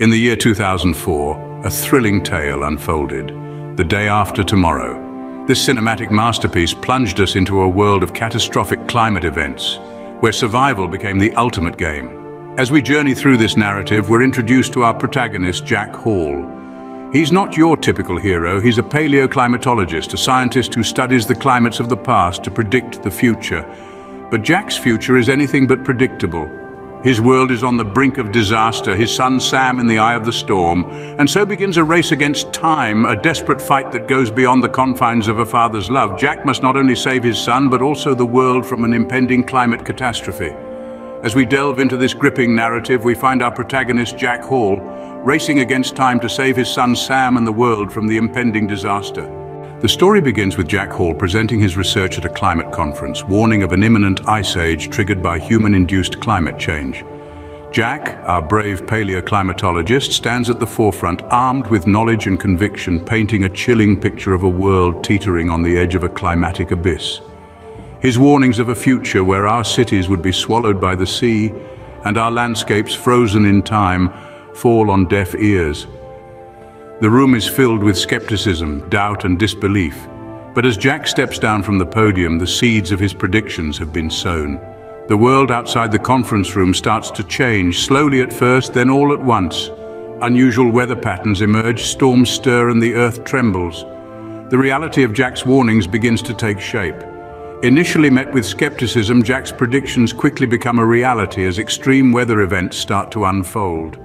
In the year 2004, a thrilling tale unfolded, The Day After Tomorrow. This cinematic masterpiece plunged us into a world of catastrophic climate events, where survival became the ultimate game. As we journey through this narrative, we're introduced to our protagonist, Jack Hall. He's not your typical hero, he's a paleoclimatologist, a scientist who studies the climates of the past to predict the future. But Jack's future is anything but predictable. His world is on the brink of disaster, his son Sam in the eye of the storm, and so begins a race against time, a desperate fight that goes beyond the confines of a father's love. Jack must not only save his son, but also the world from an impending climate catastrophe. As we delve into this gripping narrative, we find our protagonist, Jack Hall, racing against time to save his son Sam and the world from the impending disaster. The story begins with Jack Hall presenting his research at a climate conference, warning of an imminent ice age triggered by human-induced climate change. Jack, our brave paleoclimatologist, stands at the forefront, armed with knowledge and conviction, painting a chilling picture of a world teetering on the edge of a climatic abyss. His warnings of a future where our cities would be swallowed by the sea and our landscapes frozen in time fall on deaf ears. The room is filled with skepticism, doubt and disbelief. But as Jack steps down from the podium, the seeds of his predictions have been sown. The world outside the conference room starts to change, slowly at first, then all at once. Unusual weather patterns emerge, storms stir and the earth trembles. The reality of Jack's warnings begins to take shape. Initially met with skepticism, Jack's predictions quickly become a reality as extreme weather events start to unfold.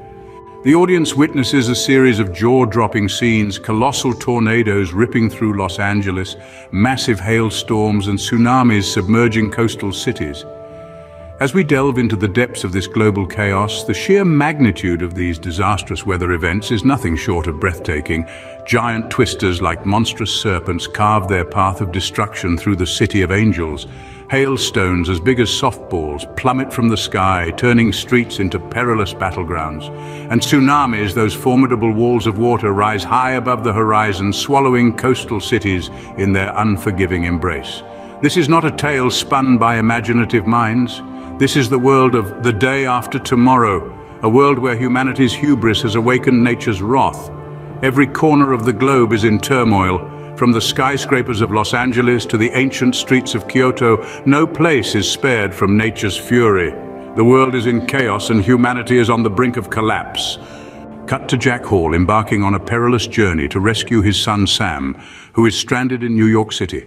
The audience witnesses a series of jaw-dropping scenes, colossal tornadoes ripping through Los Angeles, massive hailstorms and tsunamis submerging coastal cities. As we delve into the depths of this global chaos, the sheer magnitude of these disastrous weather events is nothing short of breathtaking. Giant twisters like monstrous serpents carve their path of destruction through the city of angels, Hailstones as big as softballs plummet from the sky, turning streets into perilous battlegrounds. And tsunamis, those formidable walls of water, rise high above the horizon, swallowing coastal cities in their unforgiving embrace. This is not a tale spun by imaginative minds. This is the world of the day after tomorrow, a world where humanity's hubris has awakened nature's wrath. Every corner of the globe is in turmoil, from the skyscrapers of Los Angeles to the ancient streets of Kyoto, no place is spared from nature's fury. The world is in chaos and humanity is on the brink of collapse. Cut to Jack Hall embarking on a perilous journey to rescue his son Sam, who is stranded in New York City.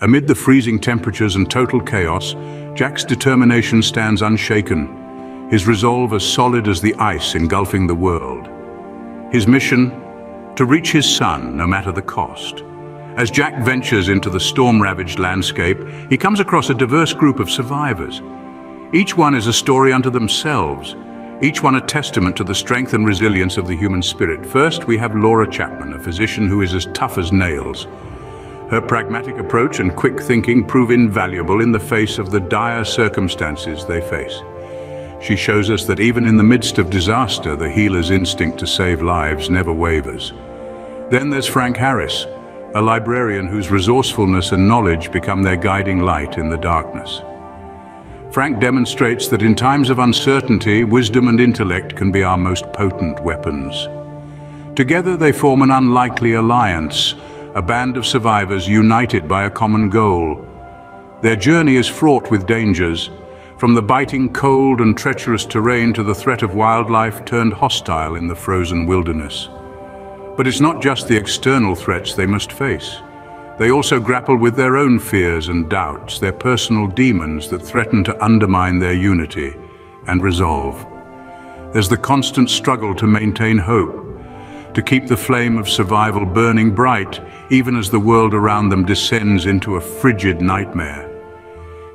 Amid the freezing temperatures and total chaos, Jack's determination stands unshaken, his resolve as solid as the ice engulfing the world. His mission, to reach his son no matter the cost. As Jack ventures into the storm-ravaged landscape, he comes across a diverse group of survivors. Each one is a story unto themselves, each one a testament to the strength and resilience of the human spirit. First, we have Laura Chapman, a physician who is as tough as nails. Her pragmatic approach and quick thinking prove invaluable in the face of the dire circumstances they face. She shows us that even in the midst of disaster, the healer's instinct to save lives never wavers. Then there's Frank Harris, a librarian whose resourcefulness and knowledge become their guiding light in the darkness. Frank demonstrates that in times of uncertainty, wisdom and intellect can be our most potent weapons. Together they form an unlikely alliance, a band of survivors united by a common goal. Their journey is fraught with dangers, from the biting cold and treacherous terrain to the threat of wildlife turned hostile in the frozen wilderness. But it's not just the external threats they must face. They also grapple with their own fears and doubts, their personal demons that threaten to undermine their unity and resolve. There's the constant struggle to maintain hope, to keep the flame of survival burning bright, even as the world around them descends into a frigid nightmare.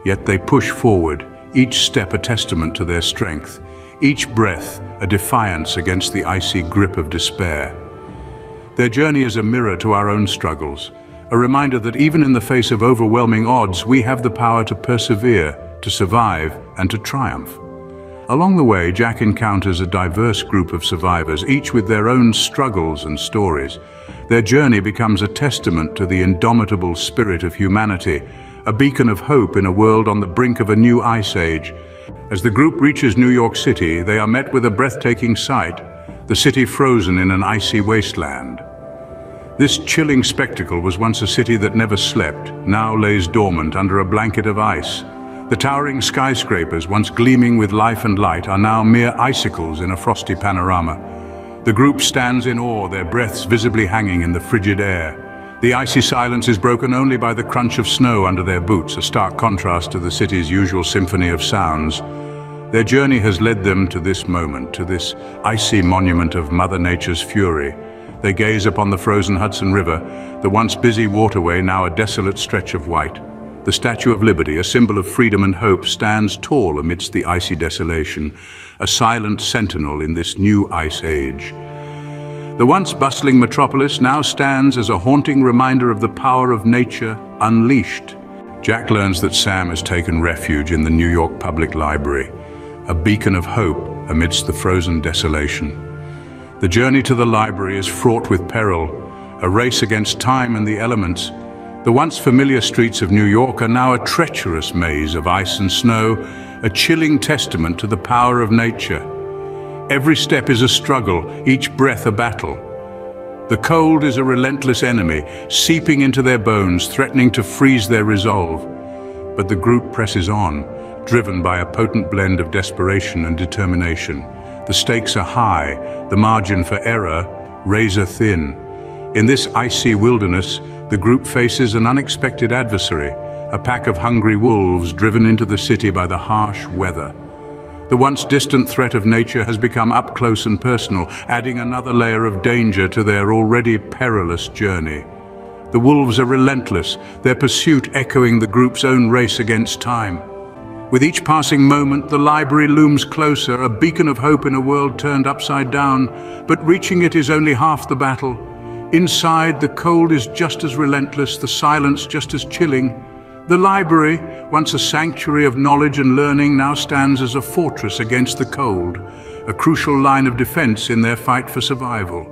Yet they push forward, each step a testament to their strength, each breath a defiance against the icy grip of despair. Their journey is a mirror to our own struggles, a reminder that even in the face of overwhelming odds, we have the power to persevere, to survive, and to triumph. Along the way, Jack encounters a diverse group of survivors, each with their own struggles and stories. Their journey becomes a testament to the indomitable spirit of humanity, a beacon of hope in a world on the brink of a new ice age. As the group reaches New York City, they are met with a breathtaking sight, the city frozen in an icy wasteland. This chilling spectacle was once a city that never slept, now lays dormant under a blanket of ice. The towering skyscrapers, once gleaming with life and light, are now mere icicles in a frosty panorama. The group stands in awe, their breaths visibly hanging in the frigid air. The icy silence is broken only by the crunch of snow under their boots, a stark contrast to the city's usual symphony of sounds. Their journey has led them to this moment, to this icy monument of Mother Nature's fury. They gaze upon the frozen Hudson River, the once busy waterway now a desolate stretch of white. The Statue of Liberty, a symbol of freedom and hope, stands tall amidst the icy desolation, a silent sentinel in this new ice age. The once bustling metropolis now stands as a haunting reminder of the power of nature unleashed. Jack learns that Sam has taken refuge in the New York Public Library, a beacon of hope amidst the frozen desolation. The journey to the library is fraught with peril, a race against time and the elements. The once familiar streets of New York are now a treacherous maze of ice and snow, a chilling testament to the power of nature. Every step is a struggle, each breath a battle. The cold is a relentless enemy, seeping into their bones, threatening to freeze their resolve. But the group presses on, driven by a potent blend of desperation and determination. The stakes are high, the margin for error razor thin. In this icy wilderness, the group faces an unexpected adversary, a pack of hungry wolves driven into the city by the harsh weather. The once distant threat of nature has become up close and personal, adding another layer of danger to their already perilous journey. The wolves are relentless, their pursuit echoing the group's own race against time. With each passing moment, the library looms closer, a beacon of hope in a world turned upside down, but reaching it is only half the battle. Inside, the cold is just as relentless, the silence just as chilling. The library, once a sanctuary of knowledge and learning, now stands as a fortress against the cold, a crucial line of defense in their fight for survival.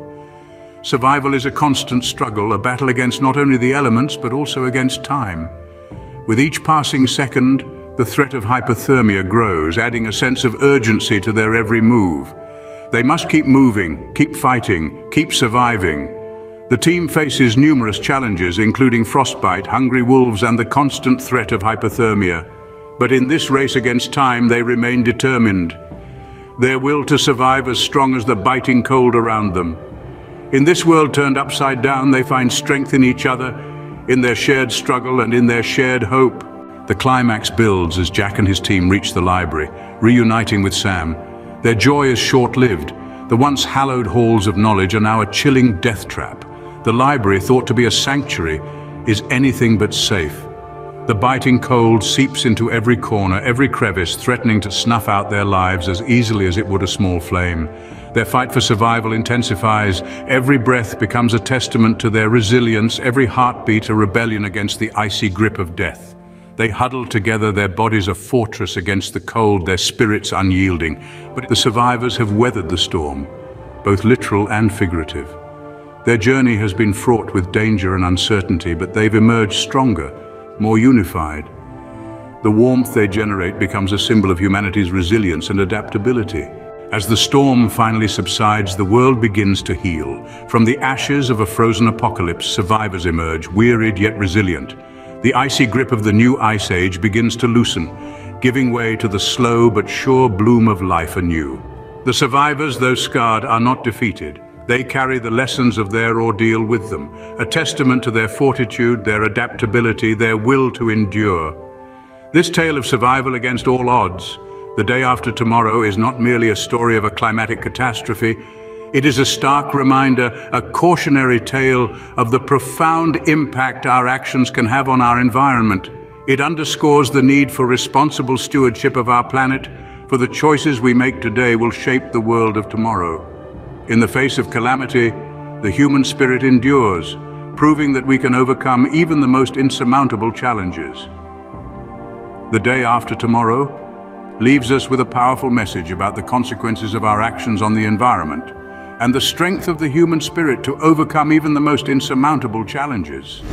Survival is a constant struggle, a battle against not only the elements, but also against time. With each passing second, the threat of hypothermia grows, adding a sense of urgency to their every move. They must keep moving, keep fighting, keep surviving. The team faces numerous challenges, including frostbite, hungry wolves and the constant threat of hypothermia. But in this race against time, they remain determined. Their will to survive as strong as the biting cold around them. In this world turned upside down, they find strength in each other, in their shared struggle and in their shared hope. The climax builds as Jack and his team reach the library, reuniting with Sam. Their joy is short-lived. The once hallowed halls of knowledge are now a chilling death trap. The library, thought to be a sanctuary, is anything but safe. The biting cold seeps into every corner, every crevice, threatening to snuff out their lives as easily as it would a small flame. Their fight for survival intensifies. Every breath becomes a testament to their resilience, every heartbeat a rebellion against the icy grip of death. They huddle together, their bodies a fortress against the cold, their spirits unyielding. But the survivors have weathered the storm, both literal and figurative. Their journey has been fraught with danger and uncertainty, but they've emerged stronger, more unified. The warmth they generate becomes a symbol of humanity's resilience and adaptability. As the storm finally subsides, the world begins to heal. From the ashes of a frozen apocalypse, survivors emerge, wearied yet resilient. The icy grip of the new ice age begins to loosen, giving way to the slow but sure bloom of life anew. The survivors, though scarred, are not defeated. They carry the lessons of their ordeal with them, a testament to their fortitude, their adaptability, their will to endure. This tale of survival against all odds, the day after tomorrow, is not merely a story of a climatic catastrophe, it is a stark reminder, a cautionary tale of the profound impact our actions can have on our environment. It underscores the need for responsible stewardship of our planet, for the choices we make today will shape the world of tomorrow. In the face of calamity, the human spirit endures, proving that we can overcome even the most insurmountable challenges. The day after tomorrow leaves us with a powerful message about the consequences of our actions on the environment and the strength of the human spirit to overcome even the most insurmountable challenges.